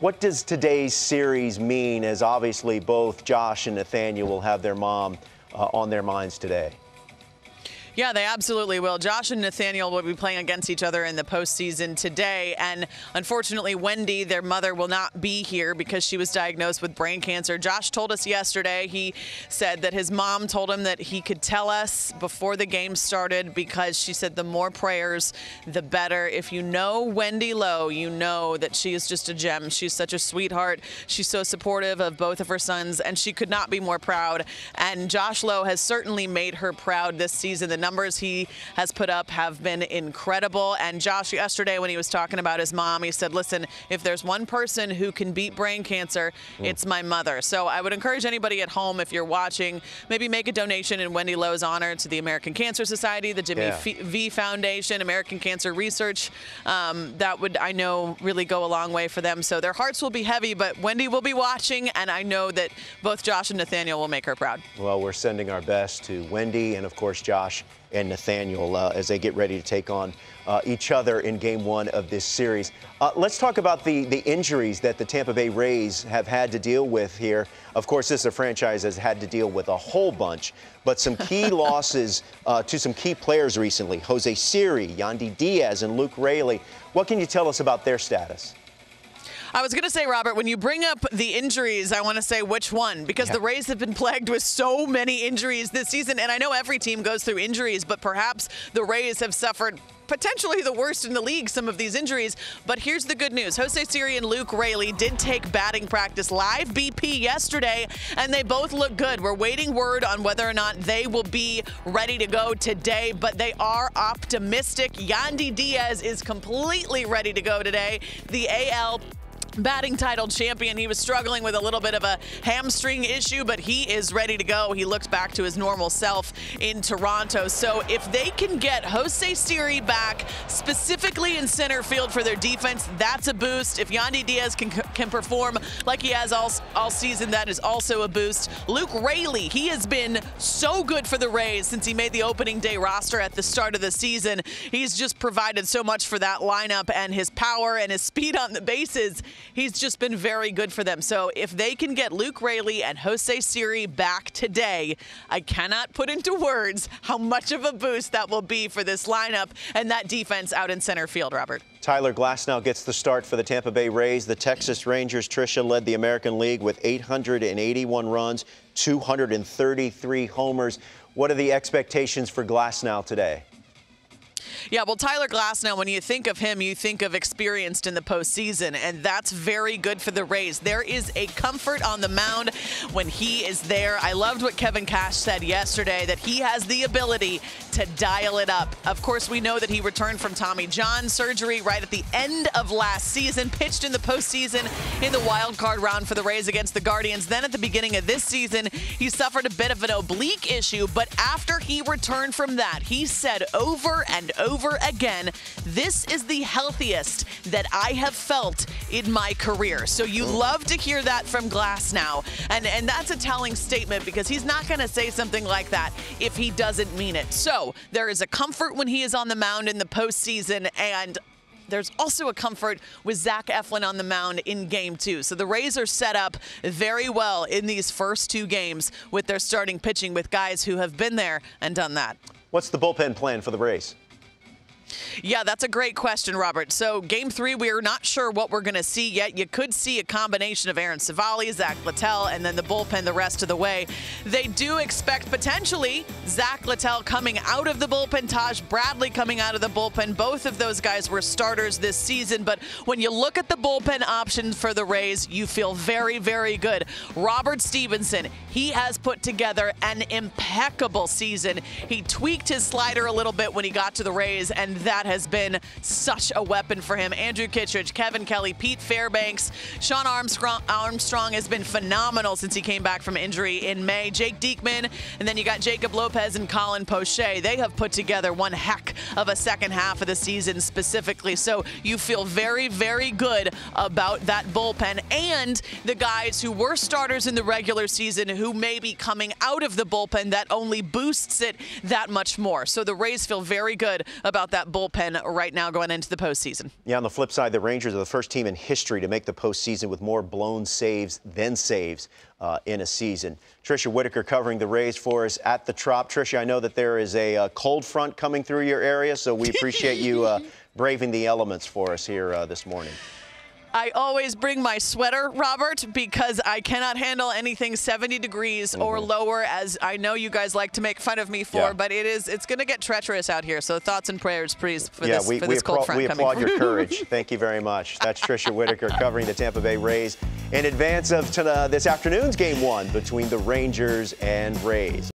What does today's series mean as obviously both Josh and Nathaniel will have their mom uh, on their minds today? Yeah, they absolutely will. Josh and Nathaniel will be playing against each other in the postseason today. And unfortunately, Wendy, their mother, will not be here because she was diagnosed with brain cancer. Josh told us yesterday, he said that his mom told him that he could tell us before the game started because she said the more prayers, the better. If you know Wendy Lowe, you know that she is just a gem. She's such a sweetheart. She's so supportive of both of her sons, and she could not be more proud. And Josh Lowe has certainly made her proud this season. The numbers he has put up have been incredible. And Josh, yesterday when he was talking about his mom, he said, listen, if there's one person who can beat brain cancer, mm. it's my mother. So I would encourage anybody at home, if you're watching, maybe make a donation in Wendy Lowe's honor to the American Cancer Society, the Jimmy yeah. V Foundation, American Cancer Research. Um, that would, I know, really go a long way for them. So their hearts will be heavy, but Wendy will be watching, and I know that both Josh and Nathaniel will make her proud. Well, we're sending our best to Wendy and, of course, Josh and Nathaniel uh, as they get ready to take on uh, each other in game one of this series. Uh, let's talk about the, the injuries that the Tampa Bay Rays have had to deal with here. Of course, this is a franchise has had to deal with a whole bunch, but some key losses uh, to some key players recently. Jose Siri, Yandy Diaz, and Luke Raley. What can you tell us about their status? I was going to say, Robert, when you bring up the injuries, I want to say which one because yeah. the Rays have been plagued with so many injuries this season. And I know every team goes through injuries, but perhaps the Rays have suffered potentially the worst in the league, some of these injuries. But here's the good news. Jose Siri and Luke Raley did take batting practice live BP yesterday, and they both look good. We're waiting word on whether or not they will be ready to go today, but they are optimistic. Yandy Diaz is completely ready to go today. The AL batting title champion. He was struggling with a little bit of a hamstring issue, but he is ready to go. He looks back to his normal self in Toronto. So if they can get Jose Siri back specifically in center field for their defense, that's a boost. If Yandy Diaz can, can perform like he has all, all season, that is also a boost. Luke Raley, he has been so good for the Rays since he made the opening day roster at the start of the season. He's just provided so much for that lineup and his power and his speed on the bases he's just been very good for them. So if they can get Luke Raley and Jose Siri back today, I cannot put into words how much of a boost that will be for this lineup and that defense out in center field, Robert. Tyler Glasnow gets the start for the Tampa Bay Rays. The Texas Rangers, Tricia, led the American League with 881 runs, 233 homers. What are the expectations for Glasnow today? Yeah, well, Tyler Glasnow, when you think of him, you think of experienced in the postseason, and that's very good for the Rays. There is a comfort on the mound when he is there. I loved what Kevin Cash said yesterday that he has the ability to dial it up. Of course, we know that he returned from Tommy John surgery right at the end of last season, pitched in the postseason in the wild card round for the Rays against the Guardians. Then at the beginning of this season, he suffered a bit of an oblique issue, but after he returned from that, he said over and over again, this is the healthiest that I have felt in my career. So you oh. love to hear that from Glasnow. And, and that's a telling statement because he's not going to say something like that if he doesn't mean it. So there is a comfort when he is on the mound in the postseason. And there's also a comfort with Zach Eflin on the mound in game two. So the Rays are set up very well in these first two games with their starting pitching with guys who have been there and done that. What's the bullpen plan for the Rays? Yeah, that's a great question, Robert. So, game three, we're not sure what we're going to see yet. You could see a combination of Aaron Civale, Zach Littell, and then the bullpen the rest of the way. They do expect potentially Zach Littell coming out of the bullpen, Taj Bradley coming out of the bullpen. Both of those guys were starters this season, but when you look at the bullpen options for the Rays, you feel very, very good. Robert Stephenson, he has put together an impeccable season. He tweaked his slider a little bit when he got to the Rays, and that has been such a weapon for him. Andrew Kittredge, Kevin Kelly, Pete Fairbanks, Shawn Armstrong, Armstrong has been phenomenal since he came back from injury in May. Jake Diekman, and then you got Jacob Lopez and Colin Poche. They have put together one heck of a second half of the season specifically. So you feel very, very good about that bullpen and the guys who were starters in the regular season who may be coming out of the bullpen that only boosts it that much more. So the Rays feel very good about that that bullpen right now going into the postseason. Yeah, on the flip side, the Rangers are the first team in history to make the postseason with more blown saves than saves uh, in a season. Tricia Whitaker covering the Rays for us at the Trop. Tricia, I know that there is a, uh, cold front coming through your area, so we appreciate you uh, braving the elements for us here uh, this morning. I always bring my sweater, Robert, because I cannot handle anything 70 degrees mm-hmm. or lower, as I know you guys like to make fun of me for. Yeah. But it is it's going to get treacherous out here. So thoughts and prayers, please, for yeah, this, we, for we this cold front we coming. applaud your courage. Thank you very much. That's Tricia Whitaker covering the Tampa Bay Rays in advance of uh, this afternoon's game one between the Rangers and Rays.